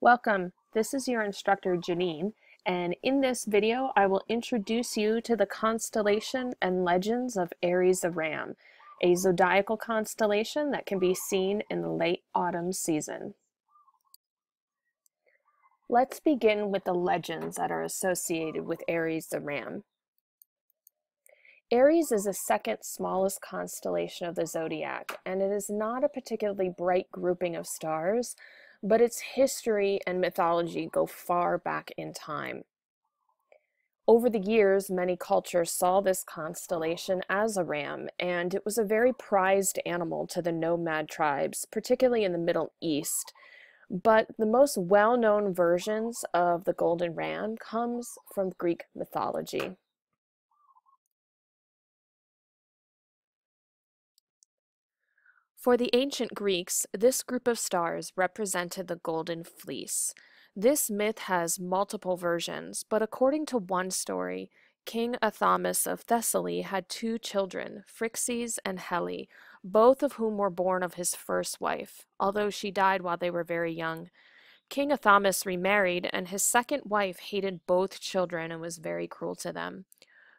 Welcome, this is your instructor Janine, and in this video I will introduce you to the constellation and legends of Aries the Ram, a zodiacal constellation that can be seen in the late autumn season. Let's begin with the legends that are associated with Aries the Ram. Aries is the second smallest constellation of the zodiac, and it is not a particularly bright grouping of stars, but its history and mythology go far back in time. Over the years, many cultures saw this constellation as a ram, and it was a very prized animal to the nomad tribes, particularly in the Middle East. But the most well-known versions of the golden ram comes from Greek mythology. For the ancient Greeks, this group of stars represented the Golden Fleece. This myth has multiple versions, but according to one story, King Athamas of Thessaly had two children, Phrixus and Helle, both of whom were born of his first wife, although she died while they were very young. King Athamas remarried, and his second wife hated both children and was very cruel to them.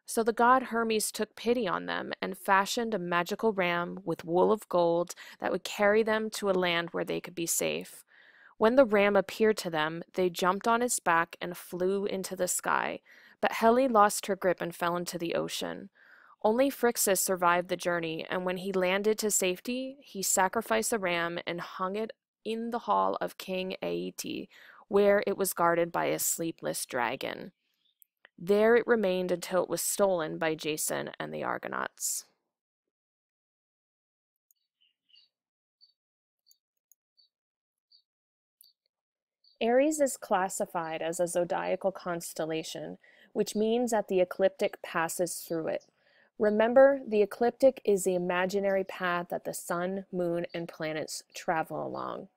So the god Hermes took pity on them and fashioned a magical ram with wool of gold that would carry them to a land where they could be safe. When the ram appeared to them, they jumped on its back and flew into the sky, but Helle lost her grip and fell into the ocean. Only Phrixus survived the journey, and when he landed to safety, he sacrificed the ram and hung it in the hall of King Aeete, where it was guarded by a sleepless dragon. There it remained until it was stolen by Jason and the Argonauts. Aries is classified as a zodiacal constellation, which means that the ecliptic passes through it. Remember, the ecliptic is the imaginary path that the sun, moon, and planets travel along.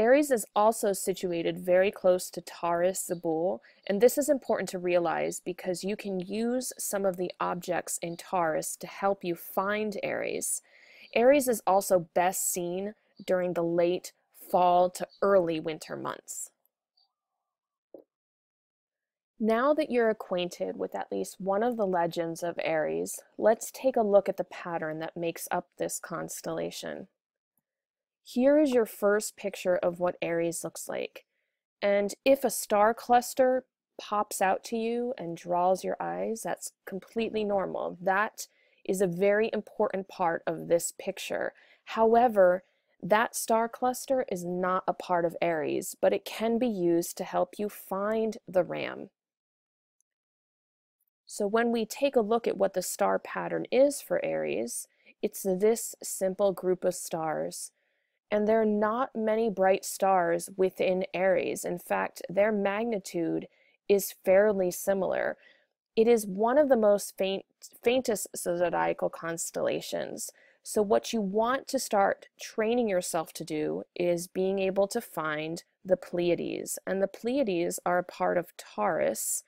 Aries is also situated very close to Taurus, bull, and this is important to realize because you can use some of the objects in Taurus to help you find Aries. Aries is also best seen during the late fall to early winter months. Now that you're acquainted with at least one of the legends of Aries, let's take a look at the pattern that makes up this constellation. Here is your first picture of what Aries looks like. And if a star cluster pops out to you and draws your eyes, that's completely normal. That is a very important part of this picture. However, that star cluster is not a part of Aries, but it can be used to help you find the ram. So when we take a look at what the star pattern is for Aries, it's this simple group of stars and there are not many bright stars within Aries. In fact, their magnitude is fairly similar. It is one of the most faint, faintest zodiacal constellations. So, what you want to start training yourself to do is being able to find the Pleiades. And the Pleiades are a part of Taurus.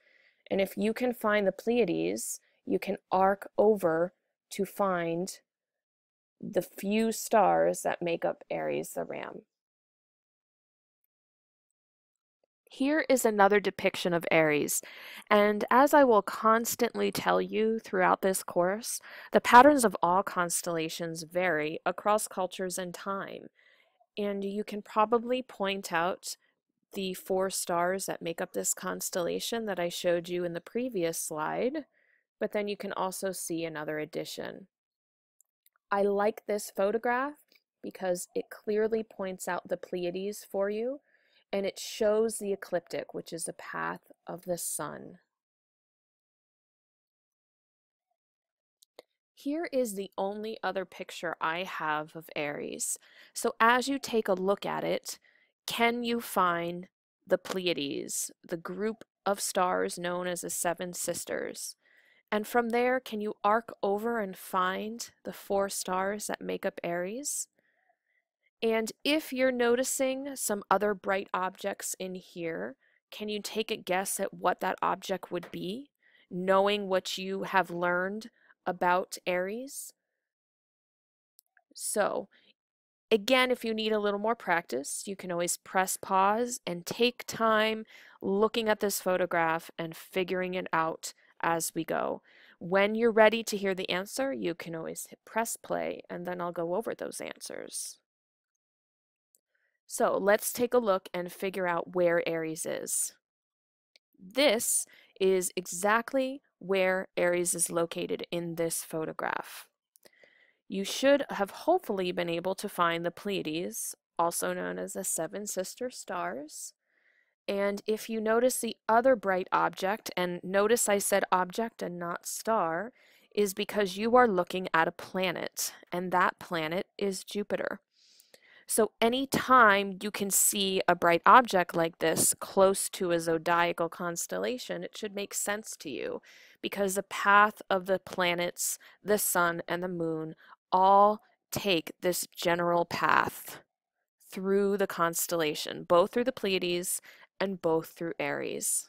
And if you can find the Pleiades, you can arc over to find the few stars that make up Aries the Ram. Here is another depiction of Aries, and as I will constantly tell you throughout this course, the patterns of all constellations vary across cultures and time, and you can probably point out the four stars that make up this constellation that I showed you in the previous slide, but then you can also see another addition. I like this photograph because it clearly points out the Pleiades for you and it shows the ecliptic, which is the path of the sun. Here is the only other picture I have of Aries. So as you take a look at it, can you find the Pleiades, the group of stars known as the Seven Sisters? And from there, can you arc over and find the four stars that make up Aries? And if you're noticing some other bright objects in here, can you take a guess at what that object would be, knowing what you have learned about Aries? So, Again, if you need a little more practice, you can always press pause and take time looking at this photograph and figuring it out as we go. When you're ready to hear the answer, you can always hit press play and then I'll go over those answers. So let's take a look and figure out where Aries is. This is exactly where Aries is located in this photograph. You should have hopefully been able to find the Pleiades, also known as the Seven Sister Stars. And if you notice the other bright object, and notice I said object and not star, is because you are looking at a planet, and that planet is Jupiter. So anytime you can see a bright object like this close to a zodiacal constellation, it should make sense to you because the path of the planets, the sun, and the moon all take this general path through the constellation, both through the Pleiades and both through Aries.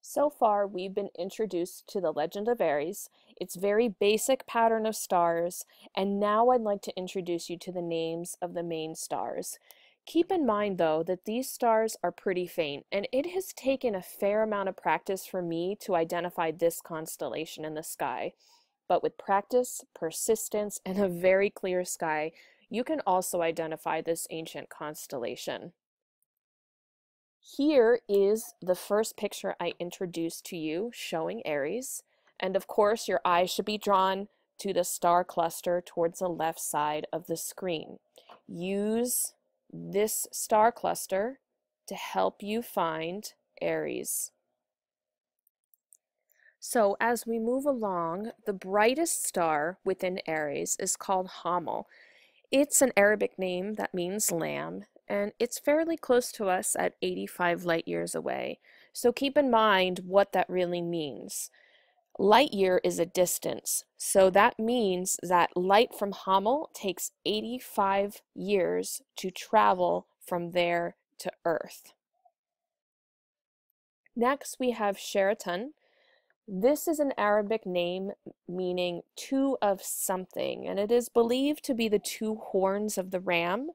So far, we've been introduced to the legend of Aries, its very basic pattern of stars, and now I'd like to introduce you to the names of the main stars. Keep in mind, though, that these stars are pretty faint, and it has taken a fair amount of practice for me to identify this constellation in the sky. But with practice, persistence, and a very clear sky, you can also identify this ancient constellation. Here is the first picture I introduced to you showing Aries. And of course, your eyes should be drawn to the star cluster towards the left side of the screen. Use this star cluster to help you find Aries. So as we move along, the brightest star within Aries is called Hamal. It's an Arabic name that means lamb, and it's fairly close to us at 85 light years away. So keep in mind what that really means. Light year is a distance, so that means that light from Hamal takes 85 years to travel from there to Earth. Next, we have Sheratan. This is an Arabic name meaning two of something, and it is believed to be the two horns of the ram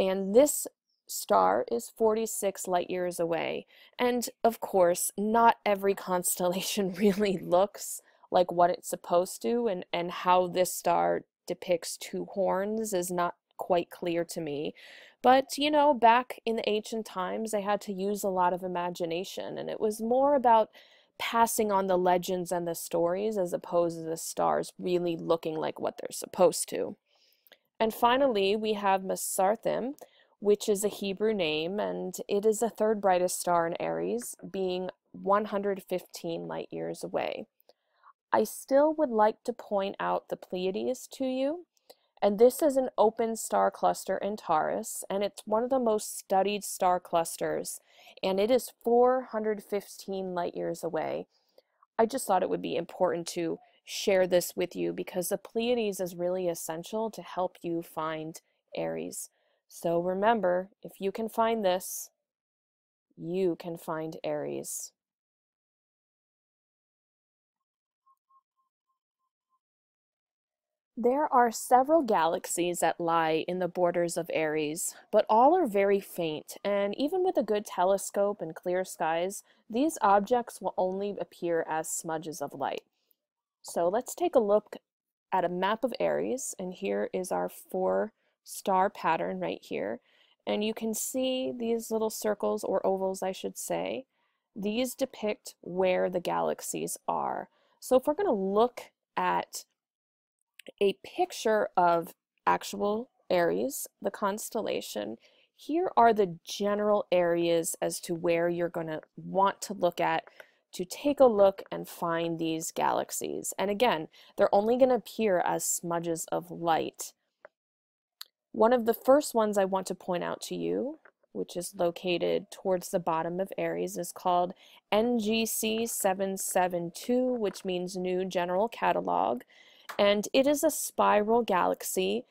and this star is 46 light years away. And of course, not every constellation really looks like what it's supposed to, and, and how this star depicts two horns is not quite clear to me. But, you know, back in the ancient times, they had to use a lot of imagination, and it was more about passing on the legends and the stories as opposed to the stars really looking like what they're supposed to. And finally, we have Mesarthim, which is a Hebrew name, and it is the third brightest star in Aries, being 115 light years away. I still would like to point out the Pleiades to you, and this is an open star cluster in Taurus, and it's one of the most studied star clusters, and it is 415 light years away. I just thought it would be important to share this with you because the Pleiades is really essential to help you find Aries. So remember, if you can find this, you can find Aries. There are several galaxies that lie in the borders of Aries, but all are very faint, and even with a good telescope and clear skies, these objects will only appear as smudges of light. So let's take a look at a map of Aries, and here is our four star pattern right here. And you can see these little circles, or ovals I should say. These depict where the galaxies are. So if we're going to look at a picture of actual Aries, the constellation, here are the general areas as to where you're going to want to look at to take a look and find these galaxies. And again, they're only going to appear as smudges of light. One of the first ones I want to point out to you, which is located towards the bottom of Aries, is called NGC 772, which means New General Catalog. And it is a spiral galaxy.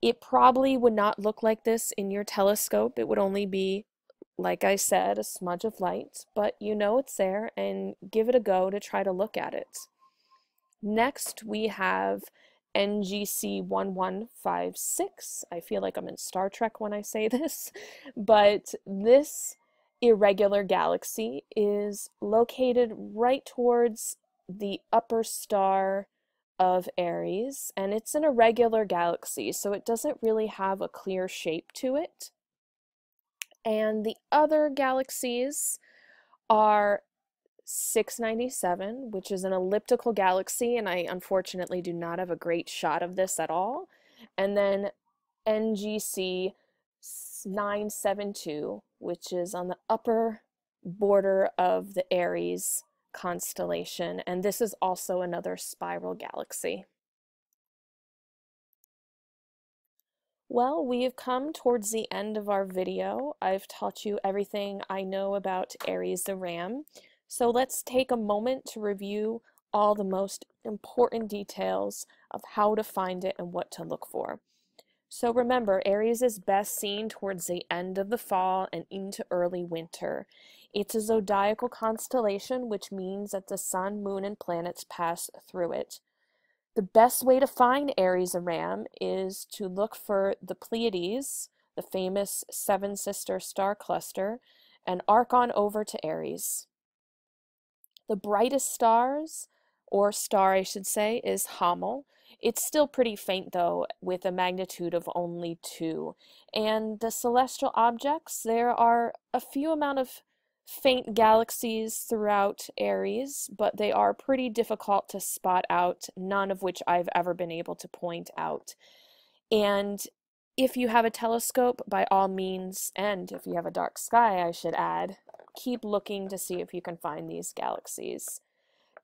It probably would not look like this in your telescope. It would only be like I said, a smudge of light, but you know it's there and give it a go to try to look at it. Next, we have NGC 1156. I feel like I'm in Star Trek when I say this, but this irregular galaxy is located right towards the upper star of Aries, and it's an irregular galaxy, so it doesn't really have a clear shape to it. And the other galaxies are 697, which is an elliptical galaxy, and I unfortunately do not have a great shot of this at all. And then NGC 972, which is on the upper border of the Aries constellation, and this is also another spiral galaxy. Well, we have come towards the end of our video. I've taught you everything I know about Aries the Ram. So let's take a moment to review all the most important details of how to find it and what to look for. So remember, Aries is best seen towards the end of the fall and into early winter. It's a zodiacal constellation, which means that the sun, moon, and planets pass through it. The best way to find Aries Ram is to look for the Pleiades, the famous seven sister star cluster, and arc on over to Aries. The brightest stars, or star I should say, is Hamal. It's still pretty faint though, with a magnitude of only 2. And the celestial objects, there are a few amount of faint galaxies throughout Aries, but they are pretty difficult to spot out, none of which I've ever been able to point out. And if you have a telescope, by all means, and if you have a dark sky, I should add, keep looking to see if you can find these galaxies.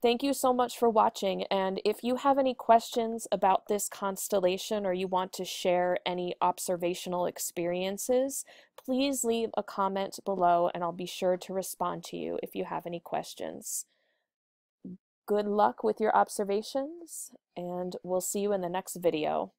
Thank you so much for watching, and if you have any questions about this constellation or you want to share any observational experiences, please leave a comment below and I'll be sure to respond to you if you have any questions. Good luck with your observations, and we'll see you in the next video.